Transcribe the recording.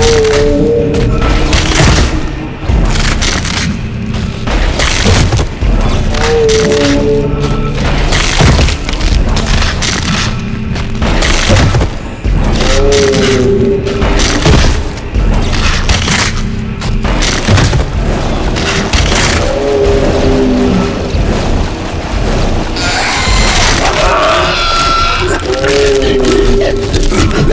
Música